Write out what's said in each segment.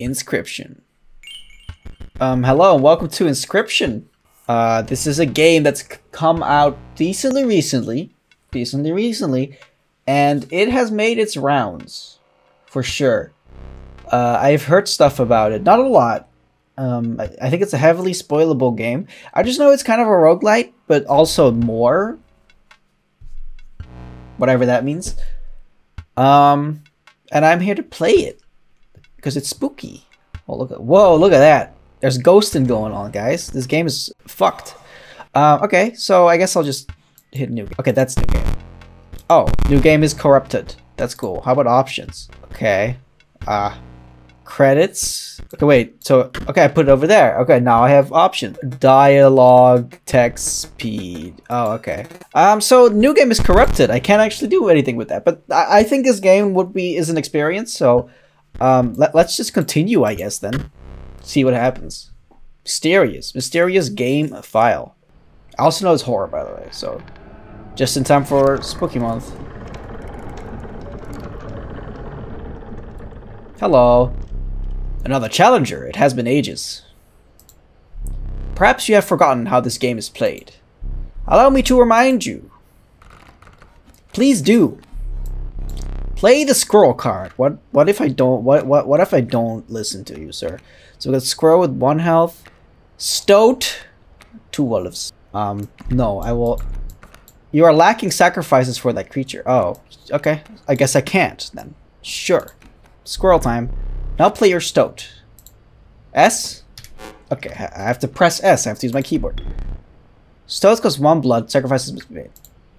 Inscryption. Um, hello and welcome to Inscryption. Uh, this is a game that's come out decently recently, decently recently, and it has made its rounds, for sure. Uh, I've heard stuff about it, not a lot. Um, I, I think it's a heavily spoilable game. I just know it's kind of a roguelite, but also more. Whatever that means. Um, and I'm here to play it because it's spooky. Oh, look at whoa! Look at that. There's ghosting going on, guys. This game is fucked. Uh, okay, so I guess I'll just hit new. Okay, that's new game. Oh, new game is corrupted. That's cool. How about options? Okay. Uh, credits. Okay, wait. So, okay, I put it over there. Okay, now I have options. Dialogue, text, speed. Oh, okay. Um, so new game is corrupted. I can't actually do anything with that. But I, I think this game would be is an experience. So, um, let, let's just continue, I guess, then. See what happens. Mysterious. Mysterious game file. I also know it's horror, by the way, so... Just in time for Spooky Month. Hello. Another challenger. It has been ages. Perhaps you have forgotten how this game is played. Allow me to remind you. Please do. Play the squirrel card. What what if I don't what what what if I don't listen to you, sir? So we got squirrel with one health. Stoat, two wolves. Um, no, I will You are lacking sacrifices for that creature. Oh, okay. I guess I can't then. Sure. Squirrel time. Now play your stoat. S? Okay, I have to press S. I have to use my keyboard. Stoat costs one blood, sacrifices must be made.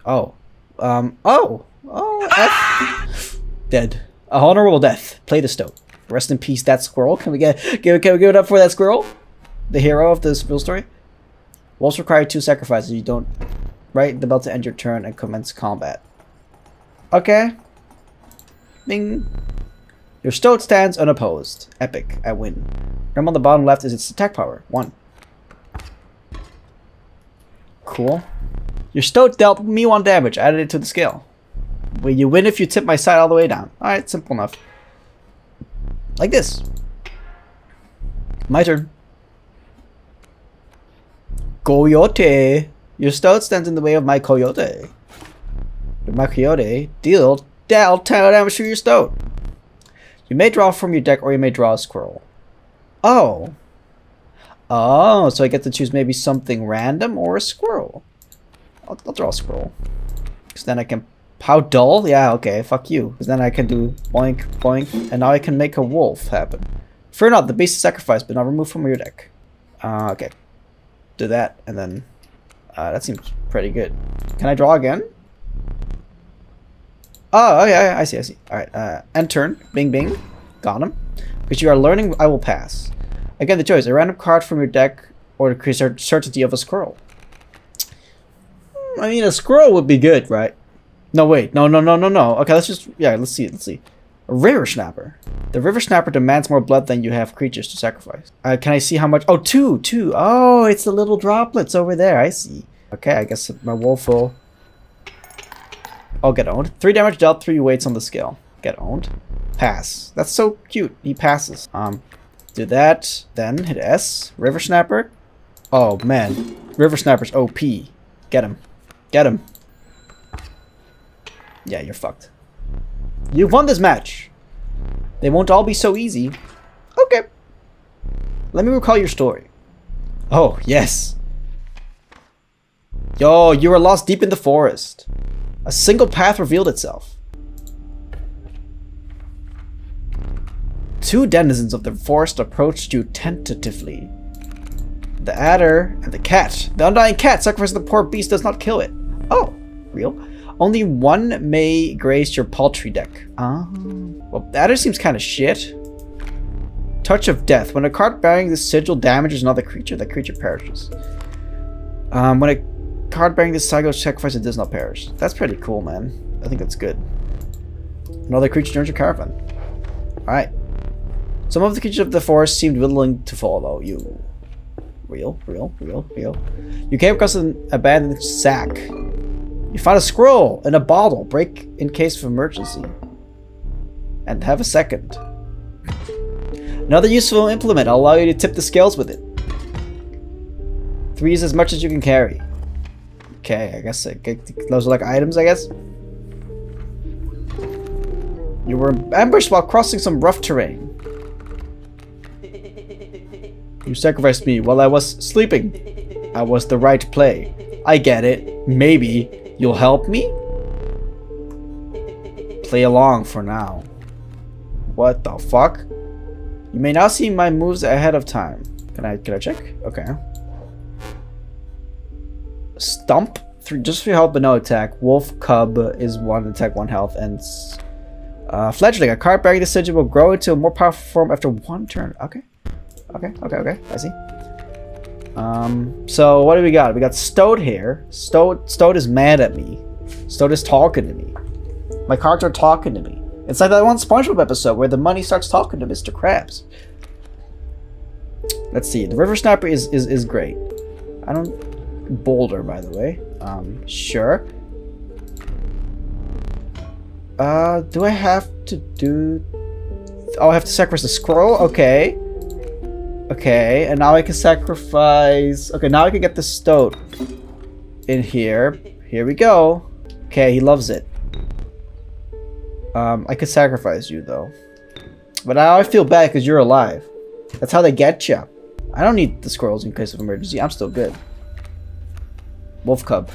Oh. Um, oh. Oh, F. Dead. A honorable death. Play the stoat. Rest in peace, that squirrel. Can we get give, can we give it up for that squirrel? The hero of this real story? Wolves require two sacrifices. You don't right the bell to end your turn and commence combat. Okay. Bing. Your stoat stands unopposed. Epic. I win. Number on the bottom left is its attack power. One. Cool. Your stoat dealt me one damage. Added it to the scale. Well, you win if you tip my side all the way down. Alright, simple enough. Like this. My turn. Coyote. Your stoat stands in the way of my coyote. My coyote deal dealt 10 damage to your stoat. You may draw from your deck or you may draw a squirrel. Oh. Oh, so I get to choose maybe something random or a squirrel. I'll, I'll draw a squirrel. Because then I can... How dull? Yeah, okay, fuck you. Because then I can do boink, boink, and now I can make a wolf happen. Fear not, the beast is sacrificed, but not removed from your deck. Uh, okay. Do that, and then... Uh, that seems pretty good. Can I draw again? Oh, yeah, I see, I see. Alright, uh, end turn. Bing, bing. Got him. Because you are learning, I will pass. Again, the choice. A random card from your deck or the create certainty of a squirrel. I mean, a squirrel would be good, right? No, wait. No, no, no, no, no. Okay, let's just... Yeah, let's see. Let's see. A river snapper. The river snapper demands more blood than you have creatures to sacrifice. Uh, can I see how much? Oh, two, two. Oh, it's the little droplets over there. I see. Okay, I guess my wolf will... I'll get owned. Three damage dealt, three weights on the scale. Get owned. Pass. That's so cute. He passes. Um, do that. Then hit S. River snapper. Oh, man. River snapper's OP. Get him. Get him. Yeah, you're fucked. You've won this match. They won't all be so easy. Okay. Let me recall your story. Oh, yes. Yo, you were lost deep in the forest. A single path revealed itself. Two denizens of the forest approached you tentatively. The adder and the cat. The undying cat sacrificed the poor beast does not kill it. Oh, real? Only one may grace your paltry deck. Ah. Well, that adder seems kind of shit. Touch of Death. When a card bearing this sigil damages another creature, that creature perishes. Um, when a card bearing this sigil sacrifice, it does not perish. That's pretty cool, man. I think that's good. Another creature joins your caravan. Alright. Some of the creatures of the forest seemed willing to follow you. Real, real, real, real. You came across an abandoned sack. You found a scroll in a bottle. Break in case of emergency. And have a second. Another useful implement. I'll allow you to tip the scales with it. Three is as much as you can carry. Okay, I guess those are like items, I guess. You were ambushed while crossing some rough terrain. You sacrificed me while I was sleeping. I was the right play. I get it. Maybe you'll help me? Play along for now. What the fuck? You may now see my moves ahead of time. Can I can I check? Okay. Stump, three, just for help but no attack. Wolf Cub is one attack, one health, and uh, Fledgling, a card bearing decision will grow into a more powerful form after one turn. Okay. Okay, okay, okay. I see. Um, so what do we got? We got Stoat here. Stoat, Stoat is mad at me. Stoat is talking to me. My cards are talking to me. It's like that one SpongeBob episode where the money starts talking to Mr. Krabs. Let's see. The River Snapper is, is, is great. I don't... Boulder, by the way. Um, sure. Uh, do I have to do... Oh, I have to sacrifice the scroll? Okay. Okay, and now I can sacrifice... Okay, now I can get the stoat in here. Here we go. Okay, he loves it. Um, I could sacrifice you, though. But now I feel bad because you're alive. That's how they get you. I don't need the squirrels in case of emergency. I'm still good. Wolf Cub.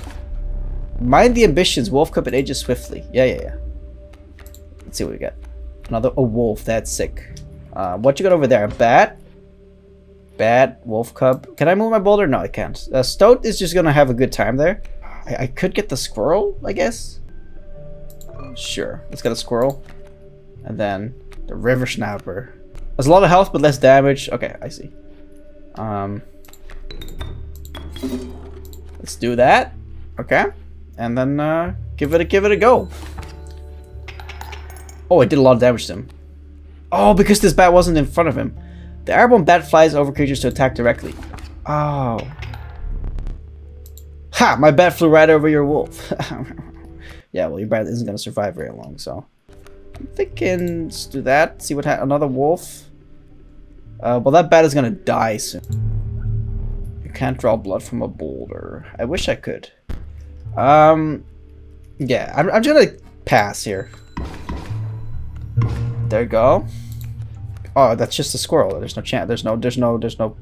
Mind the ambitions. Wolf Cub it ages swiftly. Yeah, yeah, yeah. Let's see what we get. Another a wolf. That's sick. Uh, what you got over there? A bat? Bat, wolf cub. Can I move my boulder? No, I can't. Uh, Stoat is just gonna have a good time there. I, I could get the squirrel, I guess. Sure. Let's get a squirrel. And then the river snapper. There's a lot of health, but less damage. Okay, I see. Um, let's do that. Okay, and then uh, give it a give it a go. Oh, it did a lot of damage to him. Oh, because this bat wasn't in front of him. The airborne bat flies over creatures to attack directly. Oh. Ha! My bat flew right over your wolf. yeah, well, your bat isn't going to survive very long, so... I'm thinking, let's do that. See what Another wolf. Uh, well, that bat is gonna die soon. You can't draw blood from a boulder. I wish I could. Um, yeah, I'm, I'm just gonna pass here. There you go. Oh, that's just a squirrel. There's no chance. There's no. There's no. There's no.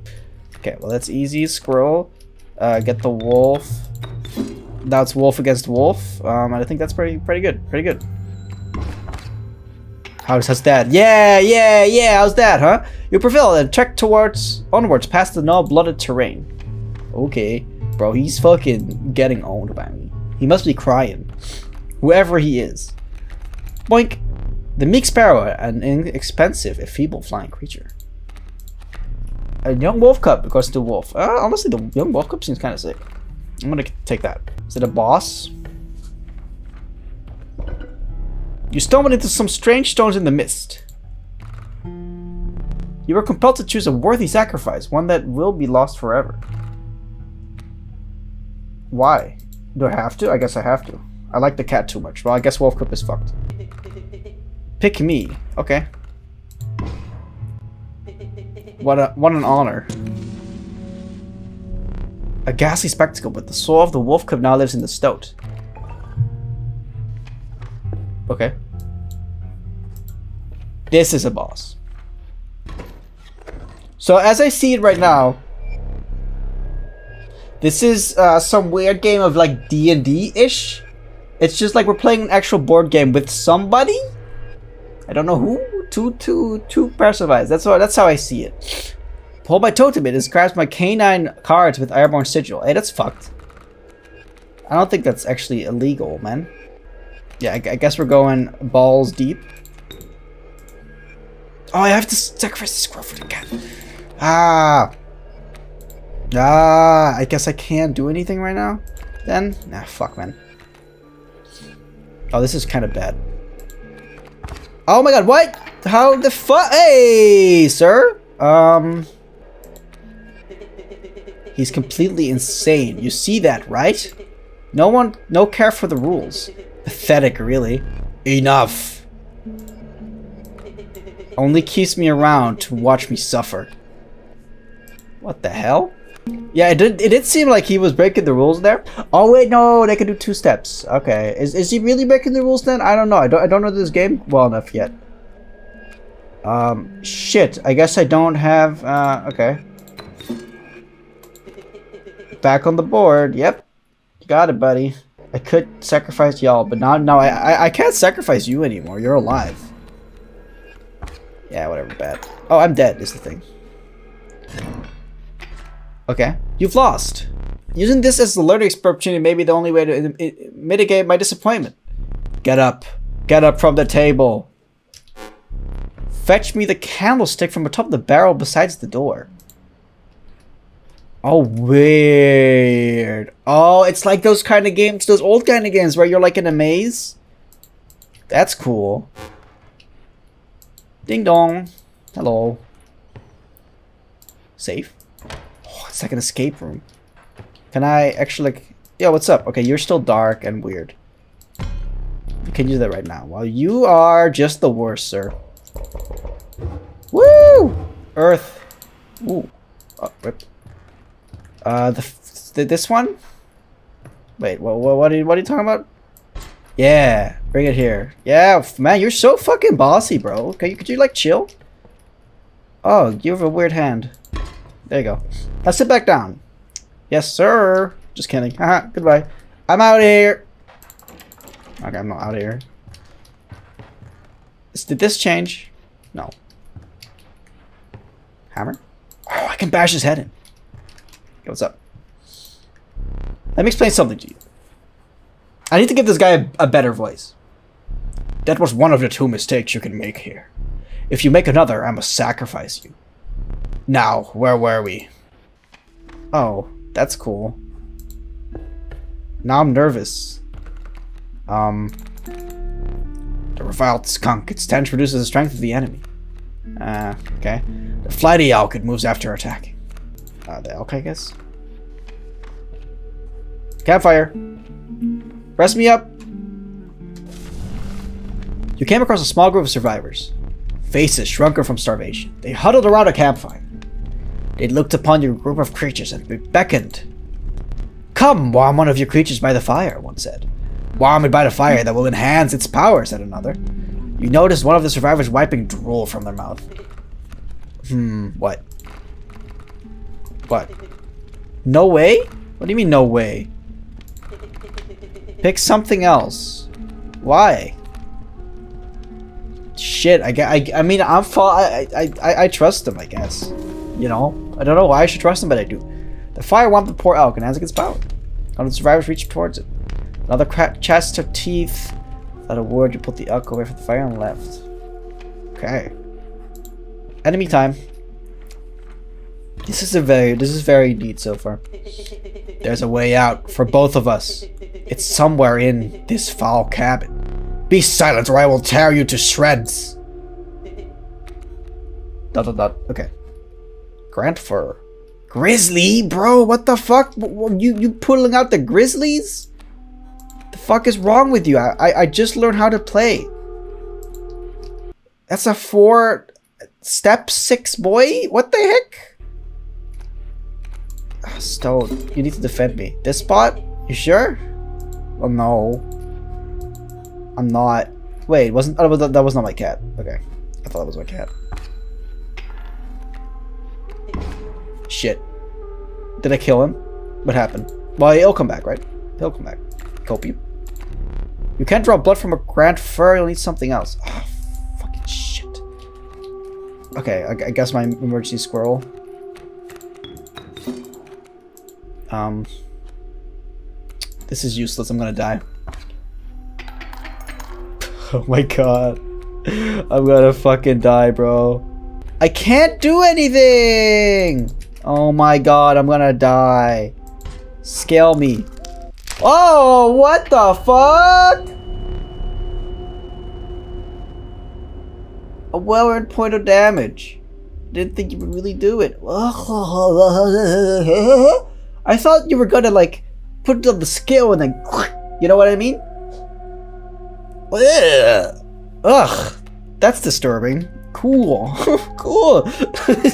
Okay, well that's easy. Squirrel. Uh, get the wolf. Now it's wolf against wolf. Um, and I think that's pretty pretty good. Pretty good. How's, how's that? Yeah, yeah, yeah, how's that, huh? You prevail and trek towards, onwards, past the null-blooded terrain. Okay. Bro, he's fucking getting owned by me. He must be crying. Whoever he is. Boink. The meek sparrow, an inexpensive, if feeble flying creature. A young wolf cub because the wolf. Uh, honestly, the young wolf cub seems kind of sick. I'm gonna take that. Is it a boss? You stumbled into some strange stones in the mist. You were compelled to choose a worthy sacrifice, one that will be lost forever. Why? Do I have to? I guess I have to. I like the cat too much. Well, I guess Wolf Cub is fucked. Pick me. Okay. What a what an honor. A ghastly spectacle, but the soul of the wolf cub now lives in the stoat. Okay. This is a boss. So as I see it right now, this is uh, some weird game of like D&D-ish. It's just like we're playing an actual board game with somebody. I don't know who. Two, two, two pairs of eyes. That's how, that's how I see it. Pull my totem. It describes my canine cards with airborne sigil. Hey, that's fucked. I don't think that's actually illegal, man. Yeah, I, I guess we're going balls deep. Oh, I have to sacrifice the squirrel for the cat. Ah. Ah, I guess I can't do anything right now. Then? Nah, fuck, man. Oh, this is kind of bad. Oh my god, what? How the fuck? Hey, sir. Um. He's completely insane. You see that, right? No one, no care for the rules. Pathetic, really. Enough. Only keeps me around to watch me suffer. What the hell? Yeah, it did. It did seem like he was breaking the rules there. Oh wait, no, they can do two steps. Okay, is is he really breaking the rules then? I don't know. I don't. I don't know this game well enough yet. Um, shit. I guess I don't have. Uh, okay. Back on the board. Yep. You got it, buddy. I could sacrifice y'all, but not. No, I, I I can't sacrifice you anymore. You're alive. Yeah, whatever. Bad. Oh, I'm dead. Is the thing. Okay. You've lost. Using this as a learning opportunity may be the only way to uh, uh, mitigate my disappointment. Get up. Get up from the table. Fetch me the candlestick from atop the barrel besides the door. Oh, weird. Oh, it's like those kind of games, those old kind of games where you're like in a maze. That's cool. Ding dong. Hello. Safe. It's like an escape room. Can I actually like... Yo, what's up? Okay, you're still dark and weird. You can use that right now. Well, you are just the worst, sir. Woo! Earth. Ooh. Oh, rip. Uh, the, this one? Wait, what, what, what, are you, what are you talking about? Yeah, bring it here. Yeah, man, you're so fucking bossy, bro. Okay, could you, like, chill? Oh, you have a weird hand. There you go. Now sit back down. Yes, sir. Just kidding. Haha, goodbye. I'm out here. Okay, I'm not out here. Did this change? No. Hammer? Oh, I can bash his head in. What's up? Let me explain something to you. I need to give this guy a, a better voice. That was one of the two mistakes you can make here. If you make another, I must sacrifice you. Now, where were we? Oh, that's cool. Now I'm nervous. Um, the reviled skunk. Its stench reduces the strength of the enemy. Uh, okay. The flighty elk, it moves after attack. Uh, the elk, I guess? Campfire. Rest me up. You came across a small group of survivors. Faces shrunken from starvation. They huddled around a campfire. They looked upon your group of creatures and beckoned. Come, warm one of your creatures by the fire, one said. Warm it by the fire that will enhance its power, said another. You noticed one of the survivors wiping drool from their mouth. Hmm, what? What? No way? What do you mean, no way? Pick something else. Why? Shit, I, I, I mean, I'm fall. I, I, I, I trust him, I guess. You know? I don't know why I should trust him, but I do. The fire whomped the poor elk, and as it gets power. One of the survivors reached towards it. Another chest of teeth. Without a word, you put the elk away from the fire and left. Okay. Enemy time. This is a very, this is very neat so far. There's a way out for both of us. It's somewhere in this foul cabin. Be silent or I will tear you to shreds. Dot dot dot. Okay. Grand Fir. Grizzly, bro, what the fuck? You you pulling out the grizzlies? The fuck is wrong with you? I, I, I just learned how to play. That's a four step six boy? What the heck? Oh, Stone, you need to defend me. This spot? You sure? Oh no. I'm not. Wait, wasn't oh, that was not my cat. Okay. I thought that was my cat. Shit. Did I kill him? What happened? Well, he'll come back, right? He'll come back. Help you. You can't draw blood from a Grand Fir, you'll need something else. Oh, fucking shit. Okay, I, I guess my emergency squirrel. Um, this is useless, I'm gonna die. Oh my god. I'm gonna fucking die, bro. I can't do anything! Oh my god, I'm gonna die. Scale me. Oh, what the fuck? A well-earned point of damage. Didn't think you would really do it. I thought you were gonna like put it on the scale and then, you know what I mean? Ugh. That's disturbing. Cool. cool.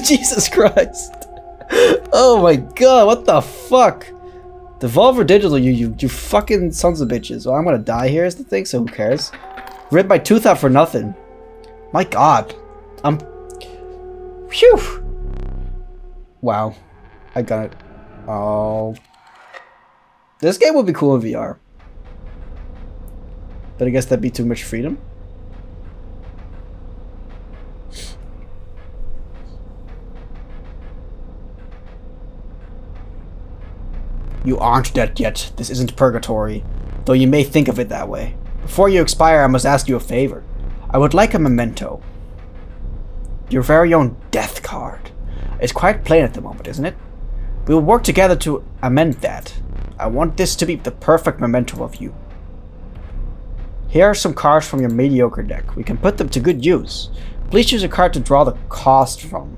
Jesus Christ. Oh my god, what the fuck? Devolver Digital, you, you, you fucking sons of bitches. Well, I'm gonna die here is the thing, so who cares? Rip my tooth out for nothing. My god. I'm... Phew! Wow. I got it. Oh... This game would be cool in VR. But I guess that'd be too much freedom. You aren't dead yet. This isn't purgatory. Though you may think of it that way. Before you expire, I must ask you a favor. I would like a memento. Your very own death card. It's quite plain at the moment, isn't it? We will work together to amend that. I want this to be the perfect memento of you. Here are some cards from your mediocre deck. We can put them to good use. Please choose a card to draw the cost from.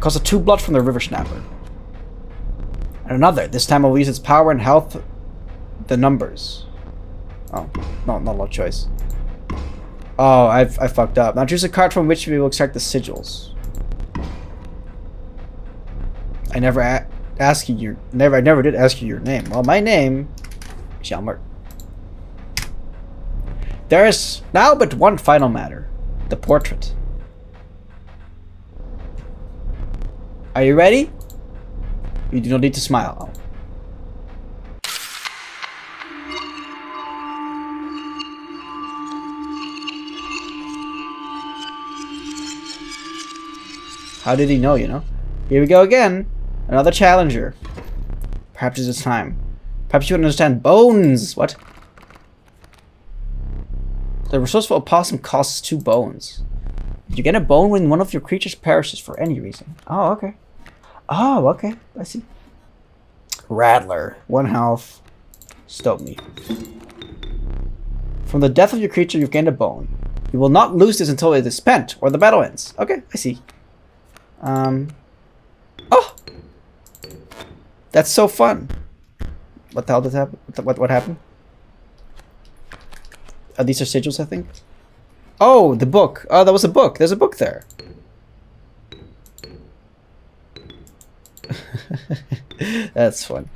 Cost of 2 blood from the River Snapper. And another. This time I'll use its power and health the numbers. Oh, no, not a lot of choice. Oh, I've, I fucked up. Now choose a card from which we will extract the sigils. I never ask you your never I never did ask you your name. Well, my name is There is now but one final matter. The portrait. Are you ready? You do not need to smile. How did he know, you know? Here we go again. Another challenger. Perhaps it's time. Perhaps you would understand bones. What? The resourceful opossum costs two bones. You get a bone when one of your creatures perishes for any reason. Oh, okay. Oh, okay. I see. Rattler. One health. Stoke me. From the death of your creature, you've gained a bone. You will not lose this until it is spent, or the battle ends. Okay, I see. Um. Oh! That's so fun. What the hell did happen? What, what, happened? Uh, these are sigils, I think. Oh, the book. Oh, that was a book. There's a book there. That's fun.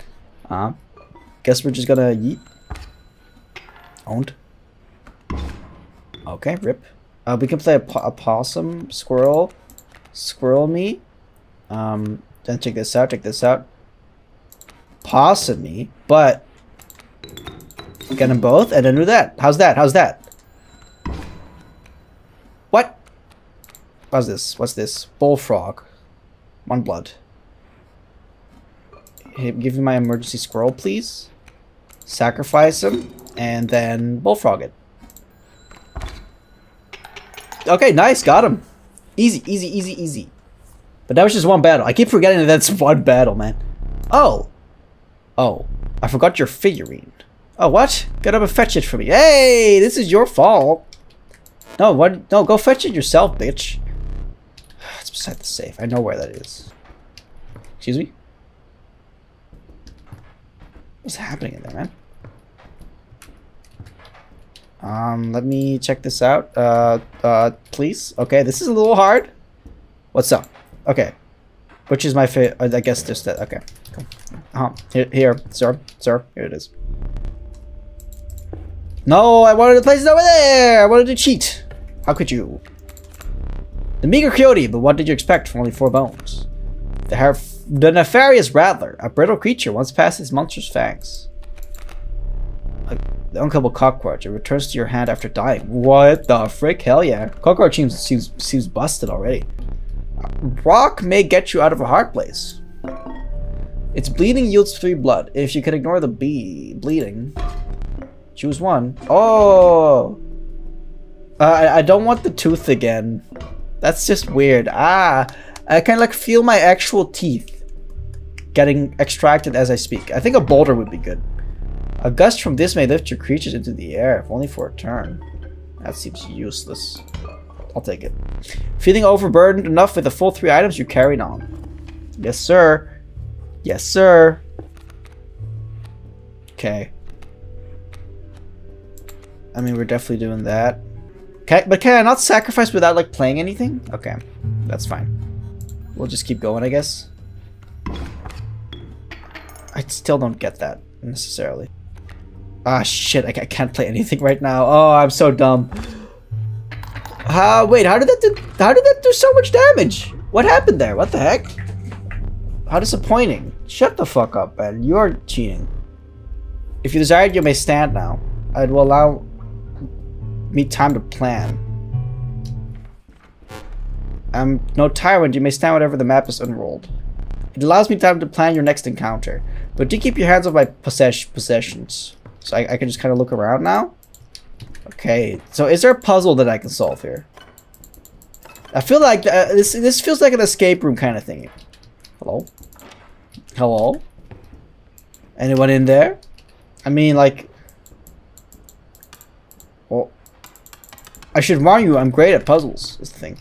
Uh, guess we're just gonna yeet. Owned. Okay, rip. Uh, we can play a, po a possum, squirrel, squirrel me. Um, then check this out, check this out. Me, but get them both and then do that. How's that? How's that? What? What's this? What's this? Bullfrog. One blood. Hey, give me my emergency squirrel, please. Sacrifice him, and then bullfrog it. Okay, nice, got him. Easy, easy, easy, easy. But that was just one battle. I keep forgetting that that's one battle, man. Oh. Oh. I forgot your figurine. Oh, what? Get up and fetch it for me. Hey, this is your fault. No, what? No, go fetch it yourself, bitch. It's beside the safe. I know where that is. Excuse me? What's happening in there, man? Um, let me check this out. Uh, uh, please. Okay, this is a little hard. What's up? Okay. Which is my favorite? I guess just that. Okay. Uh. Here, here, sir, sir. Here it is. No, I wanted to place it over there. I wanted to cheat. How could you? The meager coyote, but what did you expect from only four bones? The, the nefarious rattler, a brittle creature, once passed its monstrous fangs. The unkillable cockroach. It returns to your hand after dying. What the frick? Hell yeah. Cockroach seems, seems, seems busted already. Rock may get you out of a hard place. Its bleeding yields three blood. If you can ignore the bee bleeding, choose one. Oh! Uh, I, I don't want the tooth again. That's just weird. Ah! I can like feel my actual teeth getting extracted as I speak. I think a boulder would be good. A gust from this may lift your creatures into the air, if only for a turn. That seems useless. I'll take it. Feeling overburdened enough with the full three items, you carried on. Yes, sir. Yes, sir. Okay. I mean, we're definitely doing that. I, but can I not sacrifice without like playing anything? Okay, that's fine. We'll just keep going, I guess. I still don't get that necessarily. Ah, shit, I, can't play anything right now. Oh, I'm so dumb. Uh, wait, how did that do, how did that do so much damage? What happened there? What the heck? How disappointing. Shut the fuck up, man. You're cheating. If you desire, you may stand now. I will allow me time to plan. I'm no tyrant. You may stand whenever the map is unrolled. It allows me time to plan your next encounter. But do keep your hands off my possess possessions. So I, I can just kind of look around now? Okay, so is there a puzzle that I can solve here? I feel like uh, this this feels like an escape room kind of thing. Hello? Hello? Anyone in there? I mean, like... Well, I should warn you, I'm great at puzzles, is the thing.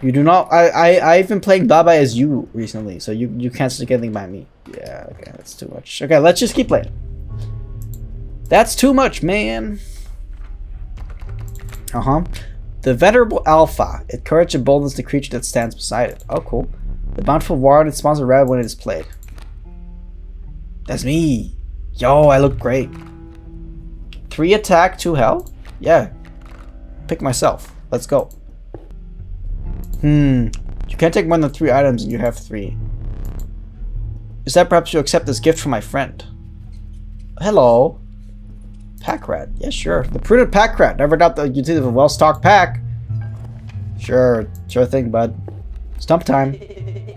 You do not... I, I, I've been playing Baba Is You recently, so you, you can't stick anything by me. Yeah, okay, that's too much. Okay, let's just keep playing. That's too much, man. Uh-huh. The Venerable Alpha. It courage and boldness the creature that stands beside it. Oh, cool. The Bountiful Ward. Spawns a red when it is played. That's me. Yo, I look great. Three attack, two health? Yeah. Pick myself. Let's go. Hmm. You can't take more than three items and you have three. Is that perhaps you accept this gift from my friend? Hello. Pack rat. Yeah, sure. The prudent pack rat. Never doubt the utility of a well-stocked pack. Sure. Sure thing, bud. Stump time.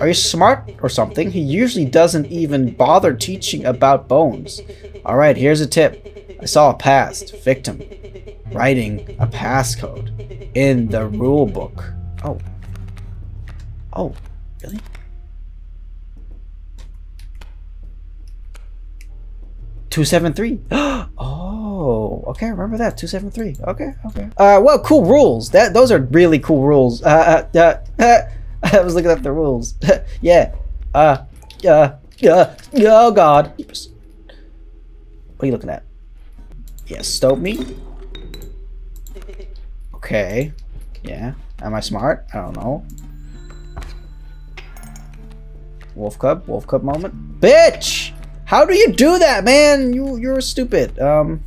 Are you smart or something? He usually doesn't even bother teaching about bones. Alright, here's a tip. I saw a past victim writing a passcode in the rule book. Oh. Oh, really? Two seven three. Oh, okay. Remember that two seven three. Okay, okay. Uh, well, cool rules. That those are really cool rules. Uh, uh, uh I was looking at the rules. yeah. Uh, Yeah. Yeah. oh God. What are you looking at? Yeah, stope me. Okay. Yeah. Am I smart? I don't know. Wolf Cub, Wolf Cub moment. Bitch! How do you do that, man? You you're stupid. Um.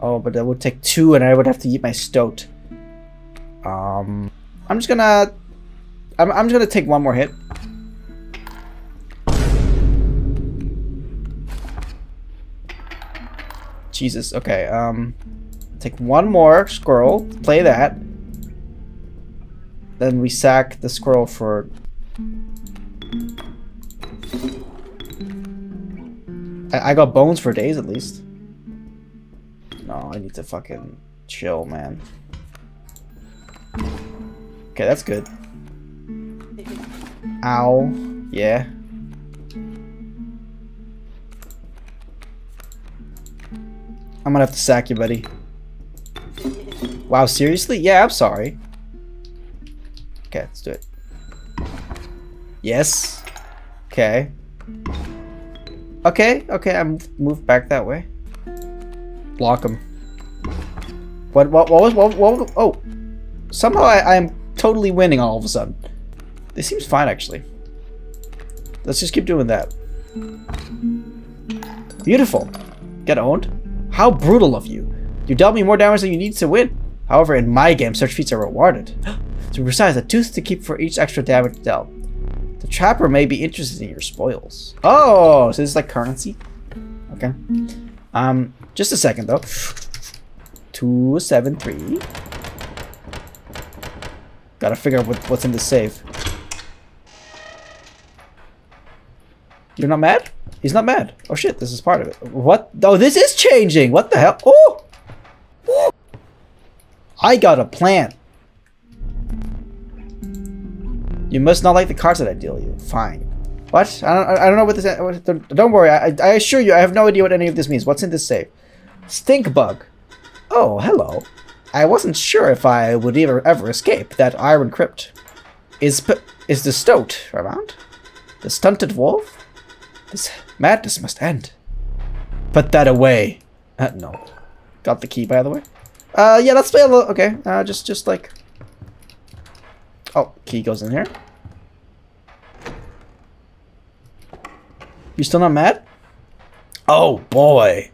Oh, but that would take two, and I would have to eat my stoat. Um, I'm just gonna. I'm I'm just gonna take one more hit. Jesus. Okay. Um, take one more squirrel. Play that. Then we sack the squirrel for I, I got bones for days at least. No, I need to fucking chill, man. Okay, that's good. Ow. Yeah. I'm gonna have to sack you, buddy. Wow, seriously? Yeah, I'm sorry. Okay, let's do it. Yes. Okay. Okay, okay, I move back that way. Block him. What, what, what was, what, what, oh. Somehow I, I am totally winning all of a sudden. This seems fine, actually. Let's just keep doing that. Beautiful. Get owned. How brutal of you. You dealt me more damage than you need to win. However, in my game, such feats are rewarded. to be precise, a tooth to keep for each extra damage dealt. The trapper may be interested in your spoils. Oh, so this is like currency? Okay. Um, just a second though. 273. Gotta figure out what, what's in the safe. You're not mad? He's not mad. Oh shit, this is part of it. What? Oh, this is changing! What the hell? Oh! oh. I got a plan. You must not like the cards that I deal you. Fine. What? I don't, I don't know what this... Uh, what, don't worry. I, I assure you, I have no idea what any of this means. What's in this safe? Stink bug. Oh, hello. I wasn't sure if I would ever ever escape that iron crypt. Is is the stoat around? The stunted wolf? This madness must end. Put that away. Uh, no. Got the key, by the way. Uh, yeah, let's play a little... Okay, uh, just, just like... Oh, key goes in here. You still not mad? Oh, boy.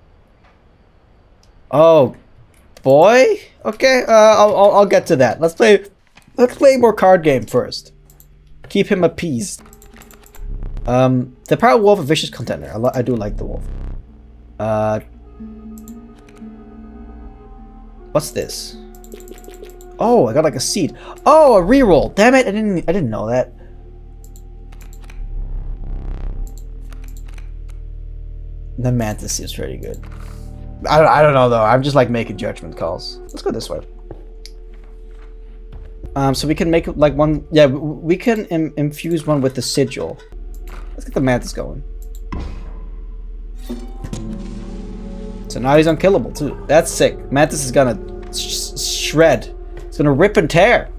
Oh, boy? Okay, uh, I'll, I'll, I'll get to that. Let's play... Let's play more card game first. Keep him appeased. Um, the Proud Wolf, a vicious contender. I, I do like the wolf. Uh, what's this? Oh, I got like a seed. Oh, a reroll. Damn it! I didn't. I didn't know that. The mantis seems pretty good. I don't. I don't know though. I'm just like making judgment calls. Let's go this way. Um, so we can make like one. Yeah, we can Im infuse one with the sigil. Let's get the mantis going. So now he's unkillable too. That's sick. Mantis is gonna sh shred. It's gonna rip and tear.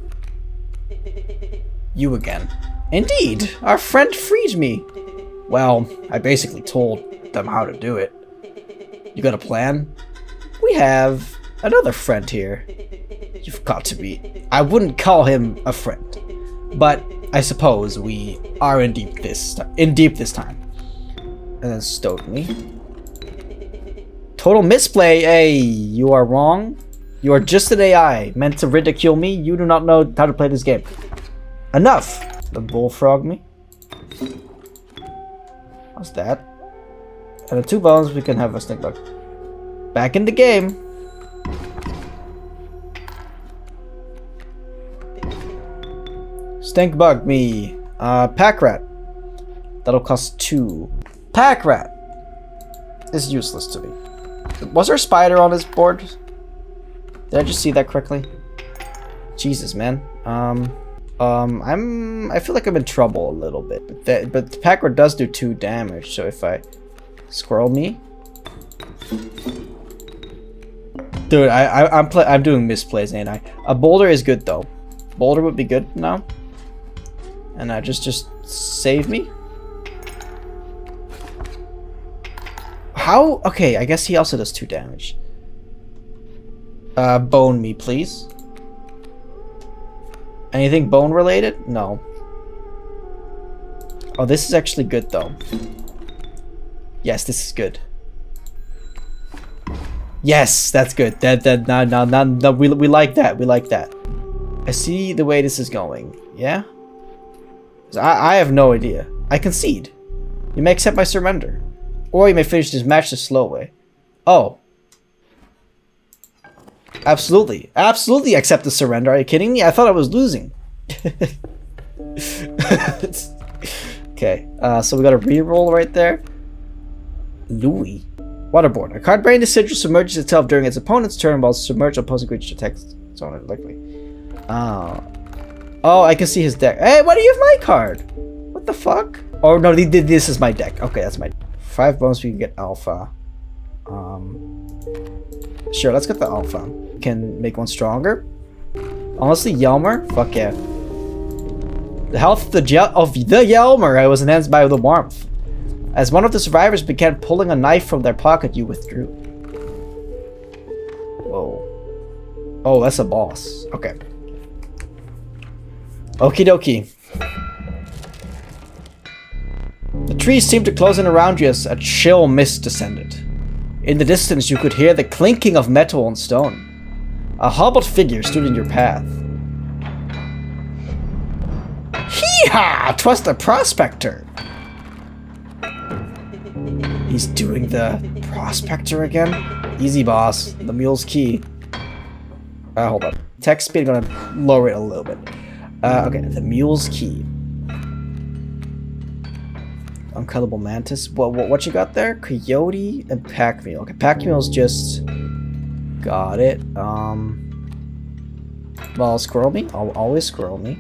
You again. Indeed, our friend freed me. Well, I basically told them how to do it. You got a plan? We have another friend here. You've got to be. I wouldn't call him a friend, but I suppose we are in deep this in deep this time. And then stoked me. Total misplay. Hey, you are wrong. You are just an AI meant to ridicule me. You do not know how to play this game. Enough. The bullfrog me. What's that? And the two bones, we can have a snake bug. Back in the game. Stink bug me. Uh, pack rat. That'll cost two. Pack rat is useless to me. Was there a spider on this board? Did I just see that correctly? Jesus, man. Um, um, I'm. I feel like I'm in trouble a little bit. But, that, but the pack rat does do two damage. So if I squirrel me, dude, I, I I'm I'm doing misplays, ain't I? A boulder is good though. Boulder would be good now. And uh, just, just save me? How? Okay, I guess he also does two damage. Uh, bone me, please. Anything bone related? No. Oh, this is actually good, though. Yes, this is good. Yes, that's good. That that no no no no we we like that. We like that. I see the way this is going. Yeah. I, I have no idea. I concede. You may accept my surrender. Or you may finish this match the slow way. Oh. Absolutely. Absolutely accept the surrender. Are you kidding me? I thought I was losing. okay, uh, so we got a reroll right there. Louis. Waterborne. A card bearing the submerges itself during its opponent's turn while submerged opposing creature attacks its owner likely. Ah. Oh, I can see his deck. Hey, why do you have my card? What the fuck? Oh, no, this is my deck. Okay, that's my... Five bones, we can get alpha. Um, Sure, let's get the alpha. Can make one stronger. Honestly, Yelmer? Fuck yeah. The health of the, of the Yelmer I was enhanced by the warmth. As one of the survivors began pulling a knife from their pocket, you withdrew. Whoa. Oh, that's a boss. Okay. Okie dokie. The trees seemed to close in around you as a chill mist descended. In the distance, you could hear the clinking of metal and stone. A hobbled figure stood in your path. Hee-haw! Twas the prospector! He's doing the prospector again? Easy, boss. The mule's key. Uh, hold up. Text speed, I'm gonna lower it a little bit. Uh, okay, the mule's key. Unkillable mantis. What, what, what you got there? Coyote and pack mule. Okay, pack mule's just... Got it. Um... Well, squirrel me. I'll always squirrel me.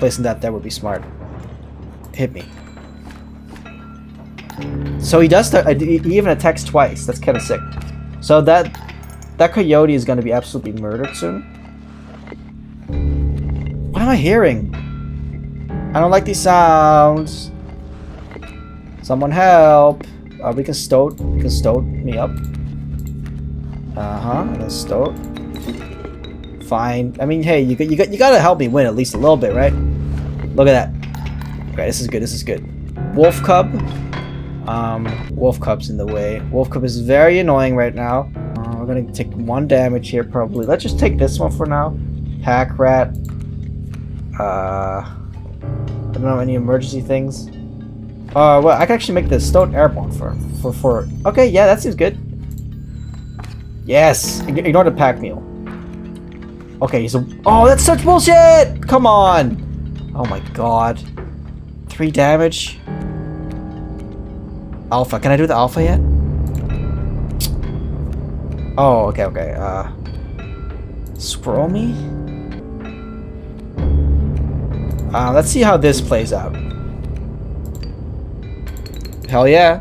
Placing that there would be smart. Hit me. So he does. He even attacks twice. That's kind of sick. So that that coyote is going to be absolutely murdered soon. What am I hearing? I don't like these sounds. Someone help! Uh, we can stoat. We can stoat me up. Uh huh. And then stoat. Fine. I mean, hey, you you got you gotta help me win at least a little bit, right? Look at that. Okay, this is good. This is good. Wolf cub. Um, wolf cub's in the way. Wolf cub is very annoying right now. Uh, we're gonna take one damage here probably. Let's just take this one for now. Pack rat. Uh, I don't know any emergency things. Uh, well, I can actually make the stoat airborne for, for, for, okay, yeah, that seems good. Yes! Ignore the pack mule. Okay, so, oh, that's such bullshit! Come on! Oh my god. Three damage. Alpha, can I do the alpha yet? Oh, okay, okay, uh... Squirrel me? Uh, let's see how this plays out. Hell yeah.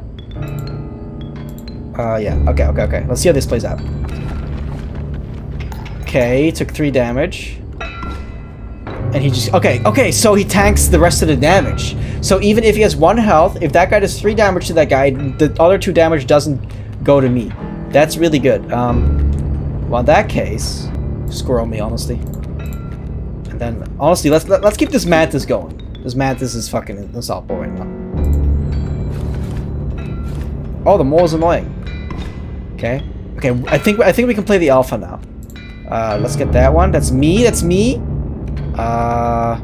Uh, yeah. Okay, okay, okay. Let's see how this plays out. Okay, took three damage. And he just... Okay, okay, so he tanks the rest of the damage. So even if he has one health, if that guy does three damage to that guy, the other two damage doesn't go to me. That's really good. Um, well, in that case... Squirrel me, honestly. And then, honestly, let's let, us let us keep this Mantis going. This Mantis is fucking insufferable right now. Oh, the mole is annoying. Okay. Okay, I think I think we can play the alpha now. Uh, let's get that one. That's me. That's me. Uh,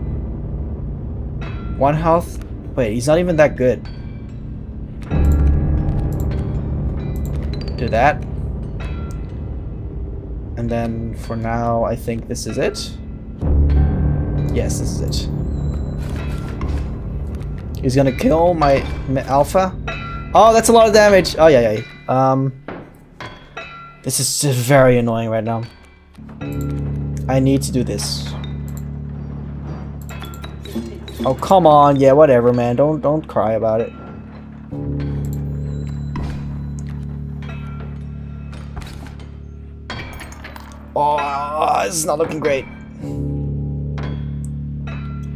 one health. Wait, he's not even that good. Do that. And then for now, I think this is it. Yes, this is it. He's gonna kill my, my alpha. Oh, that's a lot of damage. Oh, yeah, yeah. Um, this is very annoying right now. I need to do this. Oh, come on. Yeah, whatever, man. Don't don't cry about it. Oh, this is not looking great.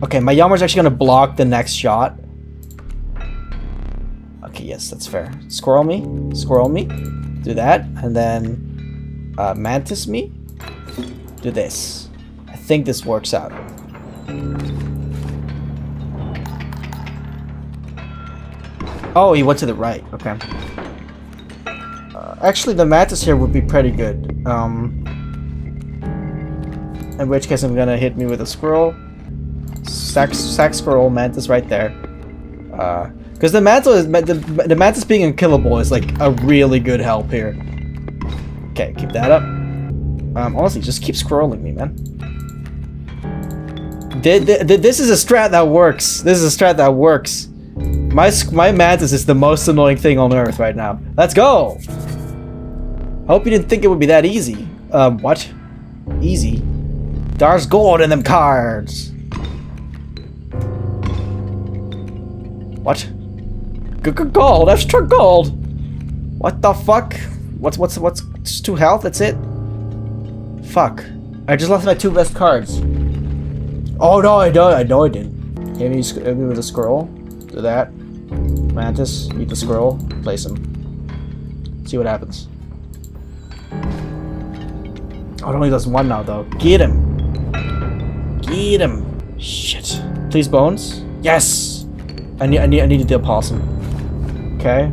Okay, my Yammer's actually going to block the next shot. Okay, yes, that's fair. Squirrel me. Squirrel me. Do that. And then uh, Mantis me. Do this. I think this works out. Oh, he went to the right. Okay. Uh, actually, the Mantis here would be pretty good. Um, in which case, I'm gonna hit me with a squirrel. Sack, sack squirrel, Mantis right there. Uh, because the Mantis, is the, the mantis being unkillable is like a really good help here. Okay, keep that up. Um, honestly, just keep scrolling me, man. This is a strat that works. This is a strat that works. My my mantis is the most annoying thing on earth right now. Let's go. I hope you didn't think it would be that easy. Um, what? Easy? There's gold in them cards. What? G -g gold, extra gold. What the fuck? What's what's what's just two health? That's it. Fuck. I just lost my two best cards. Oh no, I don't. I know I didn't. Hit me, me with a squirrel. Do that. Mantis, eat the squirrel. Place him. See what happens. Oh, it only does one now though. Get him. Get him. Shit. Please bones. Yes. I need. I need. I need to deal possum. Okay.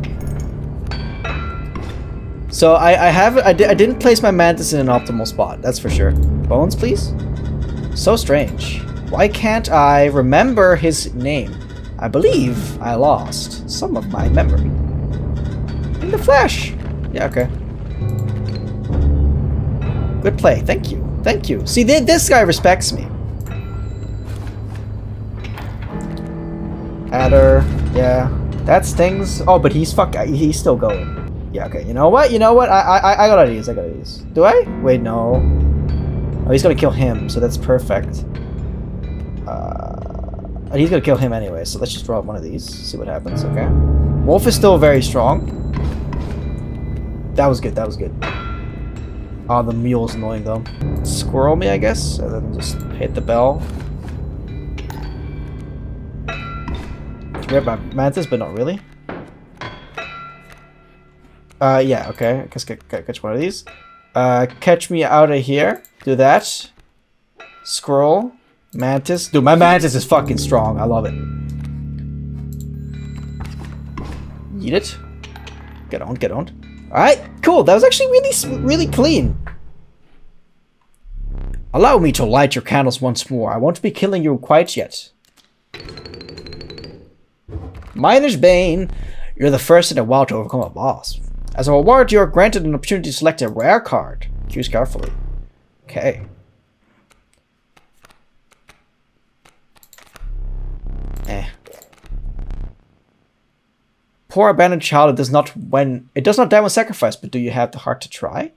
So I, I have I, di I didn't place my mantis in an optimal spot, that's for sure. Bones, please? So strange. Why can't I remember his name? I believe I lost some of my memory. In the flesh! Yeah, okay. Good play, thank you. Thank you. See, th this guy respects me. Adder, yeah. That stings. Oh, but he's fuck. He's still going. Yeah. Okay. You know what? You know what? I I I got ideas. I got ideas. Do I? Wait. No. Oh, he's gonna kill him. So that's perfect. Uh, he's gonna kill him anyway. So let's just draw one of these. See what happens. Okay. Wolf is still very strong. That was good. That was good. Oh, the mule's annoying though. Squirrel me, I guess, and then just hit the bell. Grab my mantis, but not really. Uh, yeah, okay. I guess catch one of these. Uh, catch me out of here. Do that. Squirrel. Mantis. Dude, my mantis is fucking strong. I love it. Eat it. Get on, get on. Alright, cool. That was actually really, really clean. Allow me to light your candles once more. I won't be killing you quite yet. Miner's Bane. You're the first in a while to overcome a boss. As a reward, you are granted an opportunity to select a rare card. Choose carefully. Okay. Eh. Poor abandoned child, it does not when it does not die when sacrificed, but do you have the heart to try?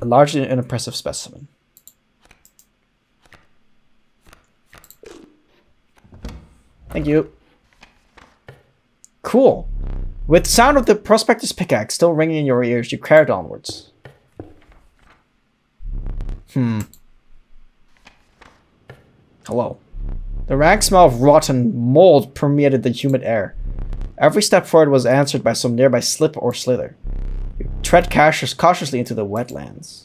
A large and impressive specimen. Thank you. Cool. With sound of the prospector's pickaxe still ringing in your ears, you carried onwards. Hmm. Oh, Hello. The rank smell of rotten mold permeated the humid air. Every step forward was answered by some nearby slip or slither. You tread cautious, cautiously into the wetlands.